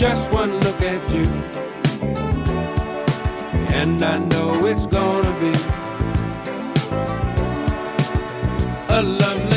just one look at you. And I know it's gonna be a lovely.